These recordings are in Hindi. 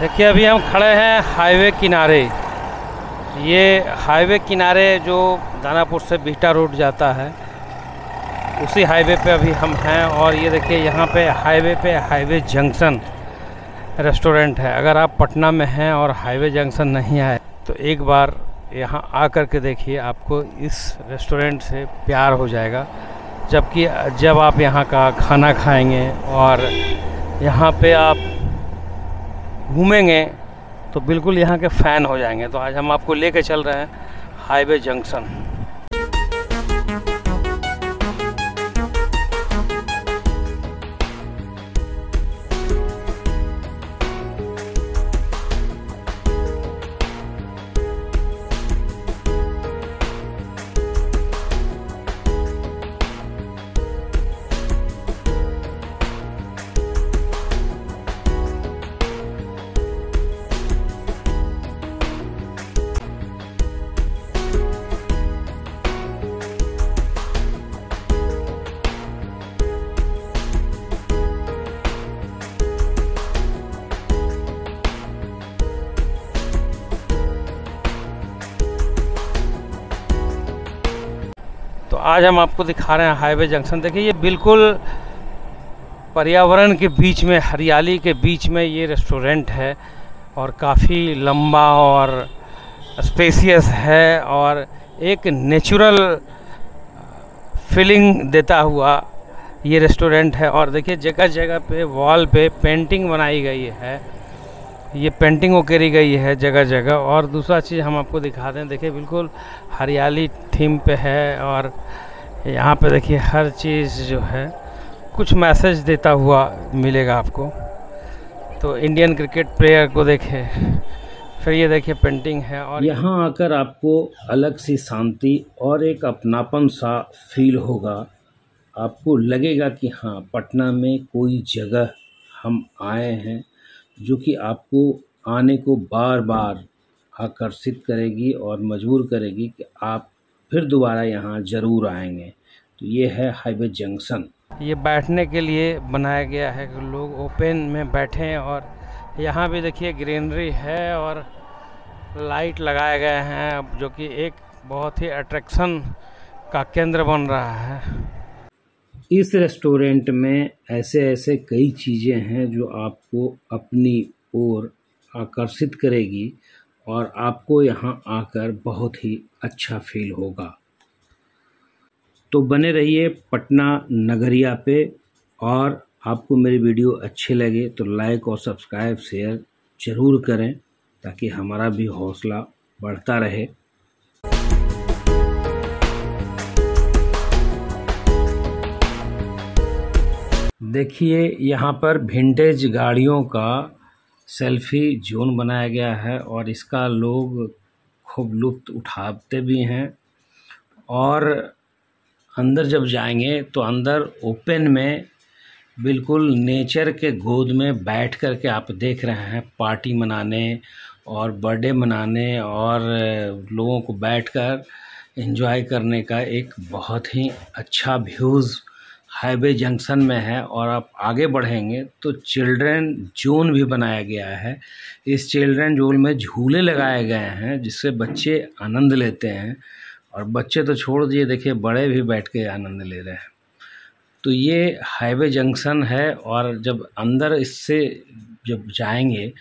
देखिए, अभी हम खड़े हैं हाईवे किनारे। ये हाईवे किनारे जो दानापुर से बिहटा रोड जाता है, उसी हाईवे पे अभी हम हैं और ये देखिए, यहाँ पे हाईवे पे हाईवे जंक्शन रेस्टोरेंट है। अगर आप पटना में हैं और हाईवे जंक्शन नहीं आए तो एक बार यहाँ आ कर के देखिए, आपको इस रेस्टोरेंट से प्यार हो जाएगा। जबकि जब आप यहाँ का खाना खाएँगे और यहाँ पे आप घूमेंगे तो बिल्कुल यहाँ के फ़ैन हो जाएँगे। तो आज हम आपको ले चल रहे हैं हाईवे जंक्शन। तो आज हम आपको दिखा रहे हैं हाईवे जंक्शन। देखिए, ये बिल्कुल पर्यावरण के बीच में, हरियाली के बीच में ये रेस्टोरेंट है और काफ़ी लंबा और स्पेसियस है और एक नेचुरल फीलिंग देता हुआ ये रेस्टोरेंट है। और देखिए जगह जगह पे वॉल पे पेंटिंग बनाई गई है। ये पेंटिंग वो करी गई है जगह जगह और दूसरा चीज़ हम आपको दिखा दें, देखिए बिल्कुल हरियाली थीम पे है और यहाँ पे देखिए हर चीज़ जो है, कुछ मैसेज देता हुआ मिलेगा आपको। तो इंडियन क्रिकेट प्लेयर को देखे, फिर ये देखिए पेंटिंग है और यहाँ आकर आपको अलग सी शांति और एक अपनापन सा फील होगा। आपको लगेगा कि हाँ पटना में कोई जगह हम आए हैं। जो कि आपको आने को बार बार आकर्षित करेगी और मजबूर करेगी कि आप फिर दोबारा यहाँ ज़रूर आएँगे। तो ये है हाईवे जंक्शन। ये बैठने के लिए बनाया गया है कि लोग ओपन में बैठें और यहाँ भी देखिए ग्रीनरी है और लाइट लगाए गए हैं, जो कि एक बहुत ही अट्रैक्शन का केंद्र बन रहा है। इस रेस्टोरेंट में ऐसे ऐसे कई चीज़ें हैं जो आपको अपनी ओर आकर्षित करेगी और आपको यहाँ आकर बहुत ही अच्छा फील होगा। तो बने रहिए पटना नगरिया पे और आपको मेरी वीडियो अच्छे लगे तो लाइक और सब्सक्राइब, शेयर ज़रूर करें ताकि हमारा भी हौसला बढ़ता रहे। देखिए, यहाँ पर विंटेज गाड़ियों का सेल्फी जोन बनाया गया है और इसका लोग खूब लुत्फ उठाते भी हैं। और अंदर जब जाएँगे तो अंदर ओपन में बिल्कुल नेचर के गोद में बैठ कर के आप देख रहे हैं पार्टी मनाने और बर्थडे मनाने और लोगों को बैठकर एंजॉय करने का एक बहुत ही अच्छा व्यूज़ हाईवे जंक्शन में है और आप आगे बढ़ेंगे तो चिल्ड्रेन जोन भी बनाया गया है। इस चिल्ड्रेन जोन में झूले लगाए गए हैं जिससे बच्चे आनंद लेते हैं और बच्चे तो छोड़ दिए, देखिए बड़े भी बैठ के आनंद ले रहे हैं। तो ये हाईवे जंक्शन है और जब अंदर इससे जब जाएँगे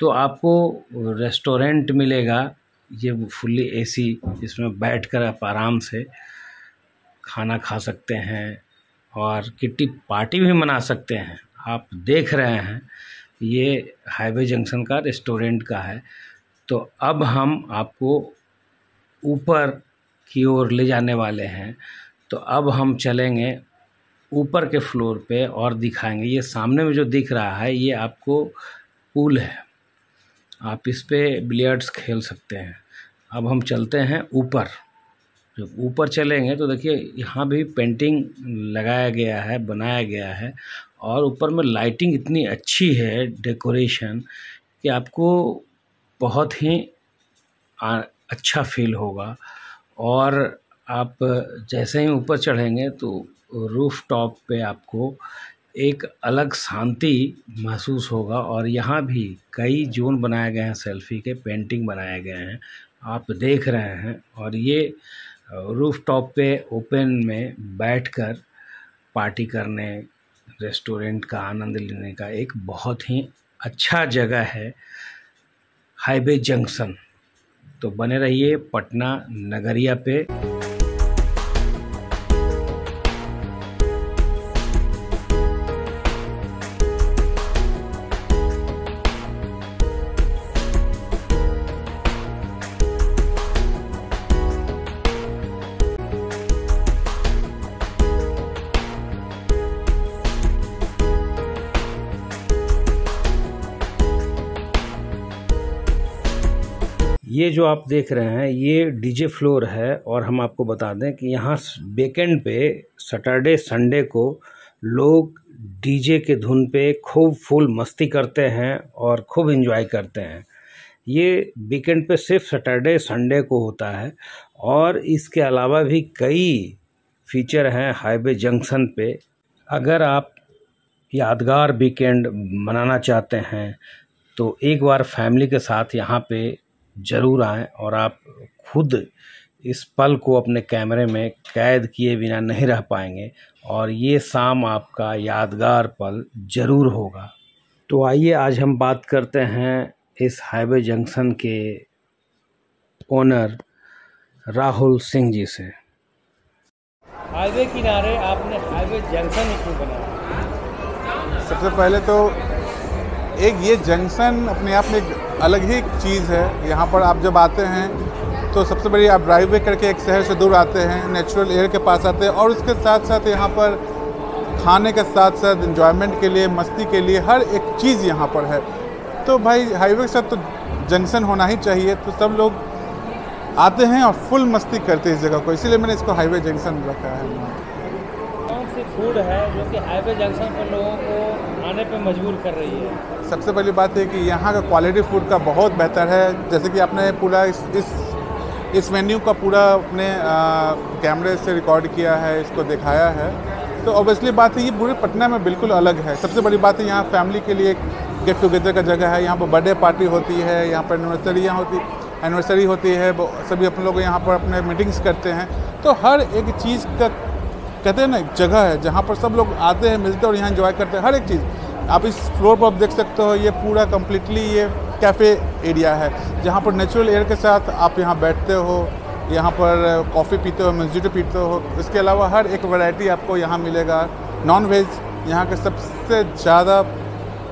तो आपको रेस्टोरेंट मिलेगा। ये फुल्ली एसी जिसमें बैठकर आप आराम से खाना खा सकते हैं। और किट्टी पार्टी भी मना सकते हैं। आप देख रहे हैं, ये हाईवे जंक्शन का रेस्टोरेंट का है। तो अब हम आपको ऊपर की ओर ले जाने वाले हैं। तो अब हम चलेंगे ऊपर के फ्लोर पे और दिखाएँगे। ये सामने में जो दिख रहा है, ये आपको पूल है। आप इस पर बिलियर्ड्स खेल सकते हैं। अब हम चलते हैं ऊपर। जब ऊपर चलेंगे तो देखिए, यहाँ भी पेंटिंग लगाया गया है, बनाया गया है और ऊपर में लाइटिंग इतनी अच्छी है डेकोरेशन कि आपको बहुत ही अच्छा फील होगा। और आप जैसे ही ऊपर चढ़ेंगे तो रूफ टॉप पे आपको एक अलग शांति महसूस होगा और यहाँ भी कई जोन बनाए गए हैं सेल्फी के पेंटिंग बनाए गए हैं। आप देख रहे हैं और ये रूफ टॉप पे ओपन में बैठकर पार्टी करने रेस्टोरेंट का आनंद लेने का एक बहुत ही अच्छा जगह है हाईवे जंक्शन तो बने रहिए पटना नगरिया पे। ये जो आप देख रहे हैं, ये डीजे फ्लोर है और हम आपको बता दें कि यहाँ वीकेंड पे सैटरडे संडे को लोग डीजे के धुन पे खूब फुल मस्ती करते हैं और खूब एंजॉय करते हैं। ये वीकेंड पे सिर्फ़ सैटरडे संडे को होता है और इसके अलावा भी कई फीचर हैं हाईवे जंक्शन पे। अगर आप यादगार वीकेंड मनाना चाहते हैं तो एक बार फैमिली के साथ यहाँ पे ज़रूर आएँ और आप खुद इस पल को अपने कैमरे में कैद किए बिना नहीं रह पाएँगे और ये शाम आपका यादगार पल ज़रूर होगा। तो आइए आज हम बात करते हैं इस हाईवे जंक्शन के ओनर राहुल सिंह जी से। हाईवे किनारे आपने हाईवे जंक्शन क्यों बनाया? सबसे पहले तो एक ये जंक्शन अपने आप में एक अलग ही चीज़ है। यहाँ पर आप जब आते हैं तो सबसे बड़ी आप ड्राइव वे करके एक शहर से दूर आते हैं नेचुरल एयर के पास आते हैं और उसके साथ साथ यहाँ पर खाने के साथ साथ इन्जॉयमेंट के लिए, मस्ती के लिए हर एक चीज़ यहाँ पर है। तो भाई हाईवे के साथ तो जंक्शन होना ही चाहिए तो सब लोग आते हैं और फुल मस्ती करते हैं इस जगह को। इसीलिए मैंने इसको हाईवे जंक्शन रखा है। फ़ूड है जो कि हाईवे जंक्शन पर लोगों को आने पे मजबूर कर रही है। सबसे पहली बात है कि यहाँ का क्वालिटी फ़ूड का बहुत बेहतर है। जैसे कि आपने पूरा इस इस इस मेन्यू का पूरा अपने कैमरे से रिकॉर्ड किया है, इसको दिखाया है। तो ऑब्वियसली बात है, ये पूरे पटना में बिल्कुल अलग है। सबसे बड़ी बात है, यहाँ फैमिली के लिए एक गेट टुगेदर का जगह है। यहाँ पर बर्थडे पार्टी होती है, यहाँ पर एनिवर्सरियाँ होती एनिवर्सरी होती है। सभी अपन लोग यहाँ पर अपने मीटिंग्स करते हैं। तो हर एक चीज़ का, कहते हैं ना जगह है जहाँ पर सब लोग आते हैं, मिलते हैं और यहाँ इन्जॉय करते हैं। हर एक चीज़। आप इस फ्लोर पर आप देख सकते हो, ये पूरा कम्प्लीटली ये कैफ़े एरिया है, जहाँ पर नेचुरल एयर के साथ आप यहाँ बैठते हो, यहाँ पर कॉफ़ी पीते हो म्यूज़िक पीते हो। इसके अलावा हर एक वैरायटी आपको यहाँ मिलेगा। नॉन वेज यहाँ के सबसे ज़्यादा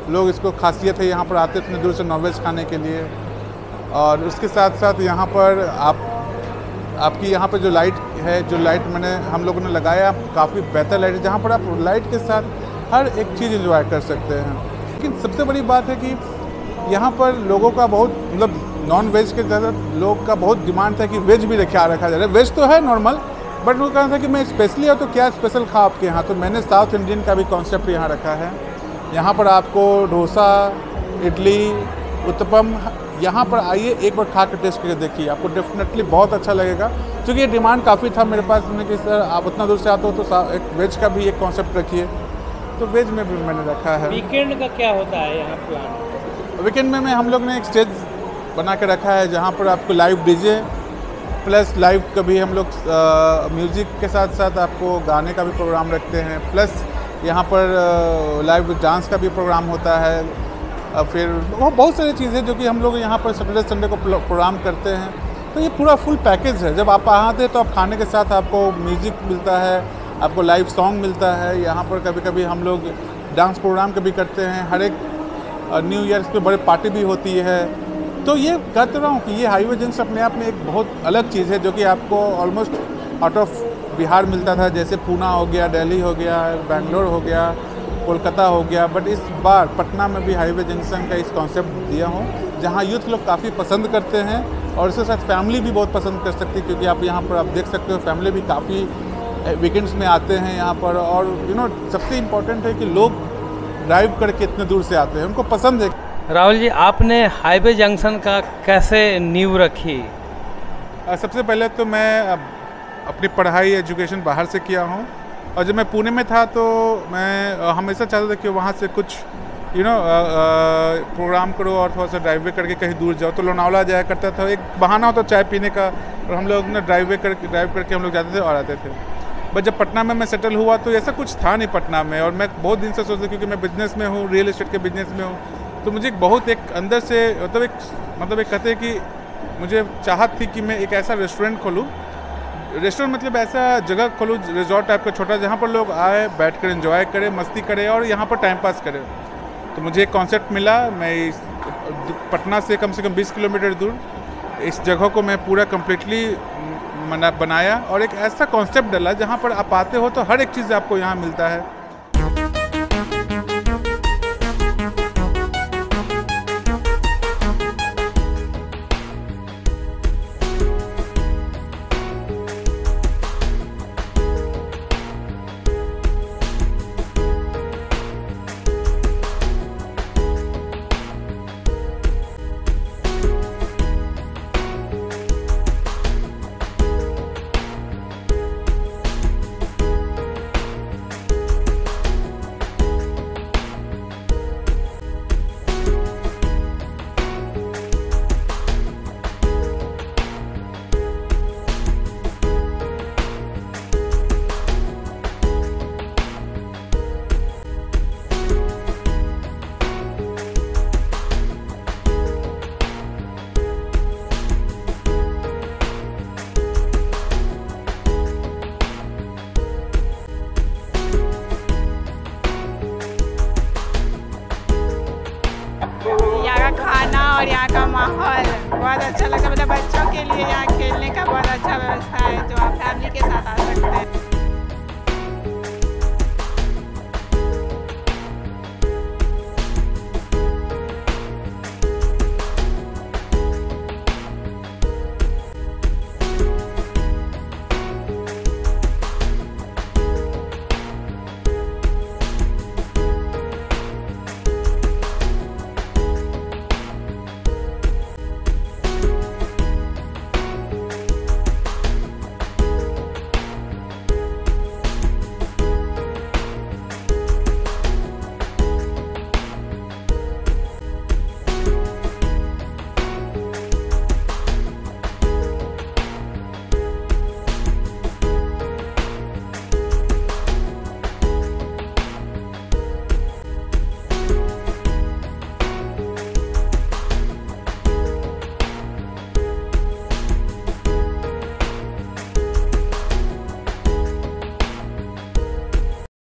लोग इसको खासियत है, यहाँ पर आते इतने दूर से नॉन वेज खाने के लिए। और उसके साथ साथ यहाँ पर आप, आपकी यहाँ पर जो लाइट है, जो लाइट मैंने हम लोगों ने लगाया, काफ़ी बेहतर लाइट है, जहाँ पर आप लाइट के साथ हर एक चीज़ इंजॉय कर सकते हैं। लेकिन सबसे बड़ी बात है कि यहाँ पर लोगों का बहुत मतलब नॉन वेज के ज़्यादा लोग का बहुत डिमांड था कि वेज भी रखा रखा जाए वेज तो है नॉर्मल बट वो कहना था कि मैं स्पेशली हो तो क्या स्पेशल खा आपके यहाँ? तो मैंने साउथ इंडियन का भी कॉन्सेप्ट यहाँ रखा है। यहाँ पर आपको डोसा, इडली, उत्तपम, यहाँ पर आइए एक बार खा कर टेस्ट करके देखिए। आपको डेफिनेटली बहुत अच्छा लगेगा। क्योंकि ये डिमांड काफ़ी था मेरे पास। में कि सर, आप उतना दूर से आते हो तो एक वेज का भी एक कॉन्सेप्ट रखिए। तो वेज में भी मैंने रखा है। वीकेंड का क्या होता है यहाँ प्लान वीकेंड में, में हम लोग ने एक स्टेज बना के रखा है जहाँ पर आपको लाइव डीजे प्लस लाइव कभी हम लोग म्यूज़िक के साथ साथ आपको गाने का भी प्रोग्राम रखते हैं प्लस यहाँ पर लाइव डांस का भी प्रोग्राम होता है। फिर वो बहुत सारी चीज़ें जो कि हम लोग यहाँ पर सैटरडे संडे को प्रोग्राम करते हैं। तो ये पूरा फुल पैकेज है। जब आप आते हैं तो आप खाने के साथ आपको म्यूज़िक मिलता है आपको लाइव सॉन्ग मिलता है, यहाँ पर कभी कभी हम लोग डांस प्रोग्राम कभी करते हैं, हर एक न्यू ईयर पे बड़े पार्टी भी होती है। तो ये कहते रहा हूँ कि ये हाईवे जंक्शन अपने आप में एक बहुत अलग चीज़ है, जो कि आपको ऑलमोस्ट आउट ऑफ़ बिहार मिलता था, जैसे पूना हो गया, दिल्ली हो गया, बेंगलोर हो गया, कोलकाता हो गया। बट इस बार पटना में भी हाईवे जंक्शन का इस कॉन्सेप्ट दिया हूँ, जहाँ यूथ लोग काफ़ी पसंद करते हैं, और इसके साथ फैमिली भी बहुत पसंद कर सकती है, क्योंकि आप यहाँ पर आप देख सकते हो फैमिली भी काफ़ी वीकेंड्स में आते हैं यहाँ पर और यू नो सबसे इम्पोर्टेंट है कि लोग ड्राइव करके इतने दूर से आते हैं। उनको पसंद है। राहुल जी आपने हाईवे जंक्शन का कैसे नींव रखी? सबसे पहले तो मैं अपनी पढ़ाई एजुकेशन बाहर से किया हूँ। और जब मैं पुणे में था तो मैं हमेशा चाहता था कि वहाँ से कुछ यू नो प्रोग्राम करो और थोड़ा सा ड्राइववे करके कहीं दूर जाओ। तो लोनावला जाया करता था। एक बहाना होता चाय पीने का और हम लोग ना ड्राइव वे करके ड्राइव करके हम लोग जाते थे और आते थे। बट जब पटना में मैं सेटल हुआ तो ऐसा कुछ था नहीं पटना में और मैं बहुत दिन से सोचता क्योंकि मैं बिज़नेस में हूँ रियल इस्टेट के बिज़नेस में हूँ। तो मुझे बहुत एक अंदर से मतलब एक मतलब एक कहते हैं कि मुझे चाहत थी कि मैं एक ऐसा रेस्टोरेंट खोलूँ। रेस्टोरेंट मतलब ऐसा जगह खोलूँ रिजॉर्ट टाइप का छोटा, जहाँ पर लोग आए, बैठ कर इन्जॉय करें, मस्ती करें और यहाँ पर टाइम पास करें। तो मुझे एक कॉन्सेप्ट मिला, मैं पटना से कम से कम 20 किलोमीटर दूर। इस जगह को मैं पूरा कम्प्लीटली मना, बनाया और एक ऐसा कॉन्सेप्ट डाला जहाँ पर आप आते हो तो हर एक चीज़ आपको यहाँ मिलता है।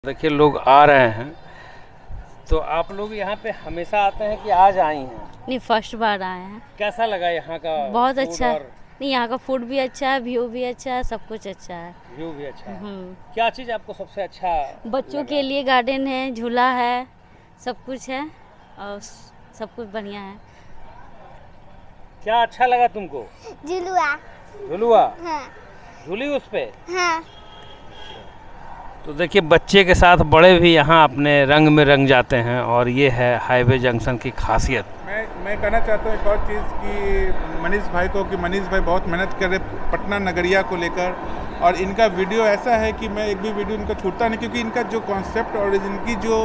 देखिए लोग आ रहे हैं। तो आप लोग यहाँ पे हमेशा आते हैं कि आज आई हैं? नहीं फ़र्स्ट बार आए हैं। कैसा लगा यहाँ का बहुत अच्छा। है नहीं यहाँ का फ़ूड भी अच्छा है व्यू भी अच्छा है सब कुछ अच्छा है। व्यू भी अच्छा है। हम्म। क्या चीज़ आपको सबसे अच्छा बच्चों के लिए गार्डन है झूला है सब कुछ है और सब कुछ बढ़िया है। क्या अच्छा लगा तुमको? झुलुआ। झुलुआ? हाँ। झूली उस पे? हाँ। तो देखिए, बच्चे के साथ बड़े भी यहाँ अपने रंग में रंग जाते हैं और ये है हाईवे जंक्शन की खासियत। मैं मैं कहना चाहता हूँ एक और चीज़ कि मनीष भाई को, कि मनीष भाई बहुत मेहनत कर रहे पटना नगरिया को लेकर और इनका वीडियो ऐसा है कि मैं एक भी वीडियो इनका छूटता नहीं क्योंकि इनका जो कॉन्सेप्ट और इनकी जो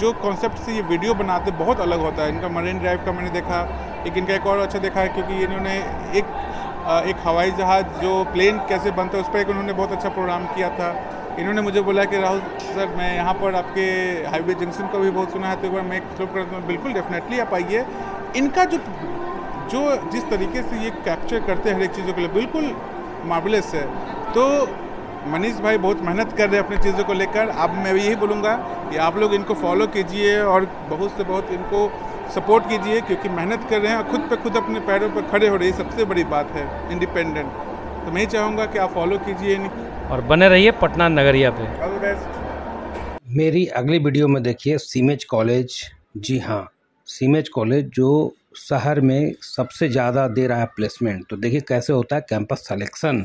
जो कॉन्सेप्ट से ये वीडियो बनाते बहुत अलग होता है। इनका मरीन ड्राइव का मैंने देखा, एक इनका एक और अच्छा देखा है क्योंकि इन्होंने एक एक हवाई जहाज़ जो प्लेन कैसे बनता है, उस पर एक उन्होंने बहुत अच्छा प्रोग्राम किया था। इन्होंने मुझे बोला कि राहुल सर, मैं यहाँ पर आपके हाईवे जंक्शन का भी बहुत सुना है तो एक बार मैं एक्सप्लोर करता हूँ। बिल्कुल डेफिनेटली आप आइए। इनका जो जो जिस तरीके से ये कैप्चर करते हैं हर एक चीज़ों के लिए, बिल्कुल मार्बलेस है। तो मनीष भाई बहुत मेहनत कर रहे हैं अपनी चीज़ों को लेकर। अब मैं भी यही बोलूँगा कि आप लोग इनको फॉलो कीजिए और बहुत से बहुत इनको सपोर्ट कीजिए, क्योंकि मेहनत कर रहे हैं और खुद पे खुद अपने पैरों पर खड़े हो रहे सबसे बड़ी बात है इंडिपेंडेंट तो मैं ही चाहूँगा कि आप फॉलो कीजिए और बने रहिए पटना नगरिया पे। मेरी अगली वीडियो में देखिए सीमेज कॉलेज। जी हाँ सीमेज कॉलेज जो शहर में सबसे ज़्यादा दे रहा है प्लेसमेंट तो देखिए कैसे होता है कैंपस सिलेक्शन